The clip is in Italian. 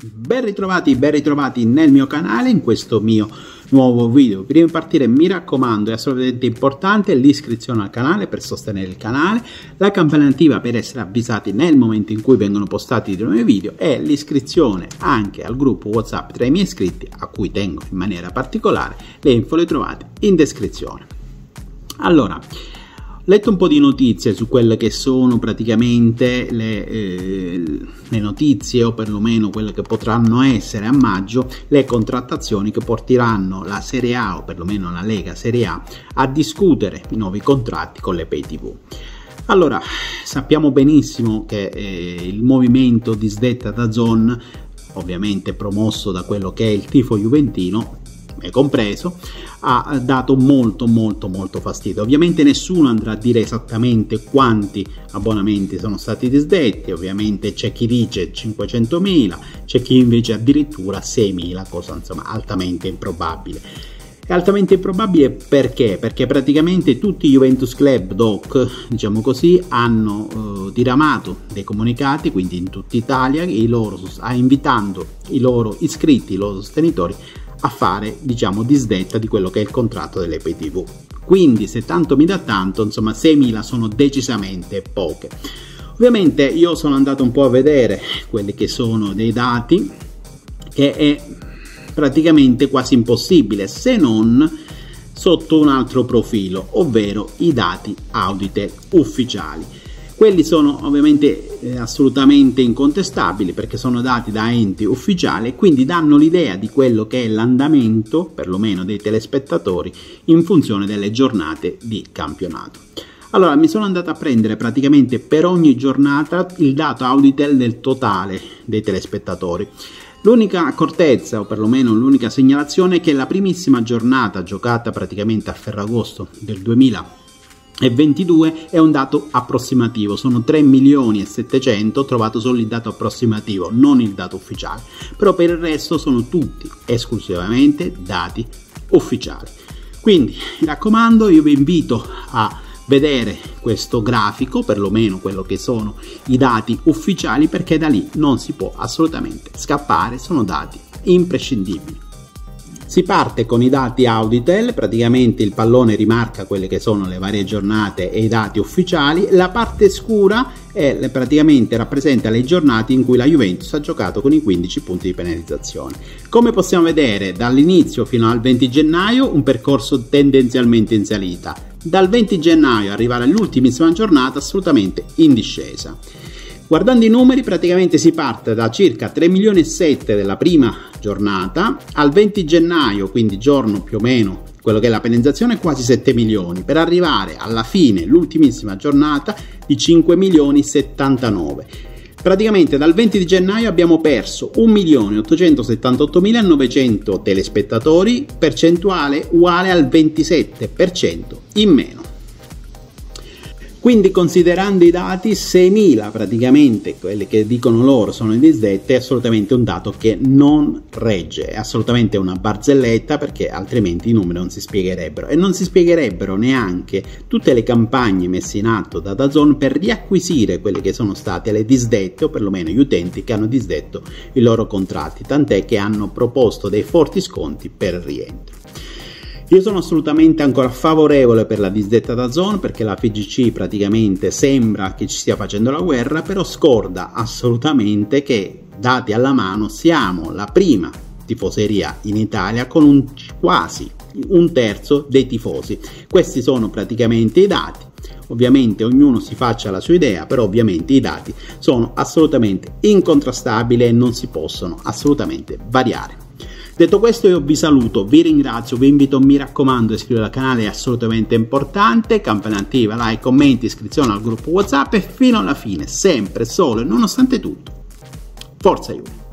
Ben ritrovati, ben ritrovati nel mio canale, in questo mio nuovo video. Prima di partire mi raccomando, è assolutamente importante l'iscrizione al canale per sostenere il canale, la campanella attiva per essere avvisati nel momento in cui vengono postati i nuovi video e l'iscrizione anche al gruppo WhatsApp tra i miei iscritti a cui tengo in maniera particolare. Le info le trovate in descrizione. Allora, letto un po' di notizie su quelle che sono praticamente le, eh, le, notizie o perlomeno quelle che potranno essere a maggio le contrattazioni che porteranno la Serie A o perlomeno la Lega Serie A a discutere i nuovi contratti con le pay tv. Allora, sappiamo benissimo che eh, il movimento disdetta da Zon, ovviamente promosso da quello che è il tifo juventino, me compreso, ha dato molto molto molto fastidio. Ovviamente nessuno andrà a dire esattamente quanti abbonamenti sono stati disdetti, ovviamente c'è chi dice 500.000, c'è chi invece addirittura 6.000, cosa insomma altamente improbabile. È altamente improbabile perché? Perché praticamente tutti i Juventus Club Doc, diciamo così, hanno eh, diramato dei comunicati, quindi in tutta Italia, i loro, invitando i loro iscritti, i loro sostenitori a fare, diciamo, disdetta di quello che è il contratto delle pay TV. Quindi se tanto mi dà tanto, insomma 6.000 sono decisamente poche. Ovviamente io sono andato un po' a vedere quelli che sono dei dati che è praticamente quasi impossibile se non sotto un altro profilo, ovvero i dati audite ufficiali. Quelli sono ovviamente eh, assolutamente incontestabili perché sono dati da enti ufficiali e quindi danno l'idea di quello che è l'andamento, perlomeno dei telespettatori, in funzione delle giornate di campionato. Allora, mi sono andato a prendere praticamente per ogni giornata il dato Auditel del totale dei telespettatori. L'unica accortezza, o perlomeno l'unica segnalazione, è che la primissima giornata giocata praticamente a Ferragosto del 2000 e 22 è un dato approssimativo, sono 3 milioni e 700, ho trovato solo il dato approssimativo, non il dato ufficiale, però per il resto sono tutti esclusivamente dati ufficiali. Quindi mi raccomando, io vi invito a vedere questo grafico, perlomeno quello che sono i dati ufficiali, perché da lì non si può assolutamente scappare, sono dati imprescindibili. Si parte con i dati Auditel, praticamente il pallone rimarca quelle che sono le varie giornate e i dati ufficiali, la parte scura è, praticamente rappresenta le giornate in cui la Juventus ha giocato con i 15 punti di penalizzazione. Come possiamo vedere dall'inizio fino al 20 gennaio un percorso tendenzialmente in salita, dal 20 gennaio arrivare all'ultimissima giornata assolutamente in discesa. Guardando i numeri praticamente si parte da circa 3 milioni e 7 della prima giornata al 20 gennaio, quindi giorno più o meno quello che è la penalizzazione quasi 7 milioni per arrivare alla fine, l'ultimissima giornata di 5 milioni 79. Praticamente dal 20 di gennaio abbiamo perso 1.878.900 telespettatori, percentuale uguale al 27% in meno. Quindi considerando i dati 6.000 praticamente, quelli che dicono loro sono in disdette, è assolutamente un dato che non regge, è assolutamente una barzelletta perché altrimenti i numeri non si spiegherebbero e non si spiegherebbero neanche tutte le campagne messe in atto da Dazon per riacquisire quelle che sono state le disdette o perlomeno gli utenti che hanno disdetto i loro contratti, tant'è che hanno proposto dei forti sconti per il rientro. Io sono assolutamente ancora favorevole per la disdetta da zone perché la FGC praticamente sembra che ci stia facendo la guerra, però scorda assolutamente che dati alla mano siamo la prima tifoseria in Italia con un, quasi un terzo dei tifosi. Questi sono praticamente i dati. Ovviamente ognuno si faccia la sua idea, però ovviamente i dati sono assolutamente incontrastabili e non si possono assolutamente variare. Detto questo io vi saluto, vi ringrazio, vi invito, mi raccomando, a iscrivervi al canale, è assolutamente importante, campanella attiva, like, commenti, iscrizione al gruppo WhatsApp e fino alla fine, sempre, solo e nonostante tutto, forza Juve!